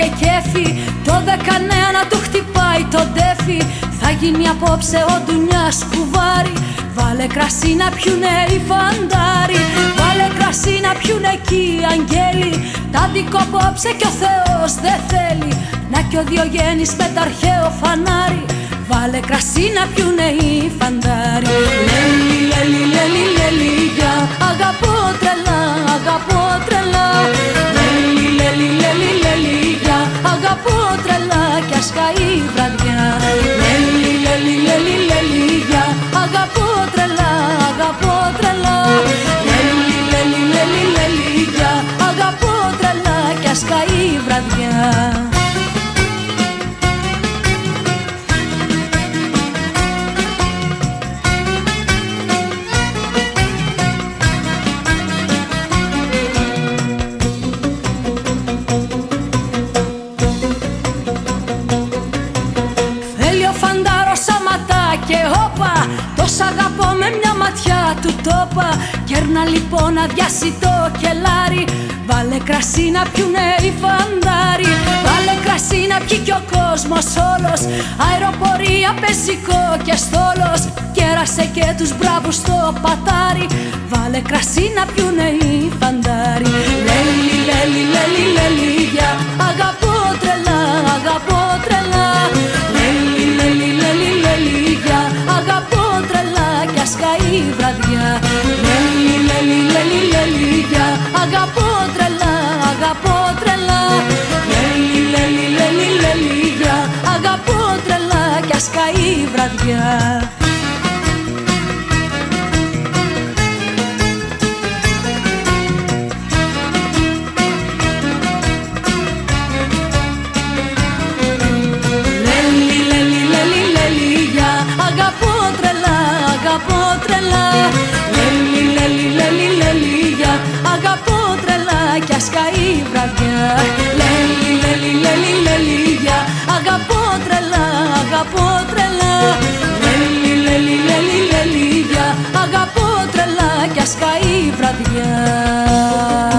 και κέφι. Τότε κανένα του χτυπάει το τέφι Θα γίνει απόψε ο ντουνιάς κουβάρι. Βάλε κρασί να πιουνε οι φαντάρι Βάλε κρασί να πιουνε εκεί οι αγγέλοι. Τα δικό απόψε κι ο Θεός δεν θέλει. Να κι ο Διογέννης με τα αρχαίο φανάρι. Βάλε κρασί να πιουνε οι φαντάρι Λέλι, λέλι, λέλι, λέλι Θέλει ο φαντάρος σαματά και όπα Τόσα αγαπώ με μια ματιά του τόπα. Κέρνα λοιπόν αδειάσει το κελάρι. Βάλε κρασί να πιουνε οι φαντάρι Βάλε κρασί να πιει κι ο κόσμος όλος. Αεροπορία, πεζικό και στόλος. Κέρασε και τους μπράβους στο πατάρι. Βάλε κρασί να πιουνε οι Αγαπώ τρελά, αγαπώ τρελά. Λέλι, λέλι, λέλι, λέλι, για Αγαπώ τρελά κι ας καεί η βραδιά σκαεί η βραδιά.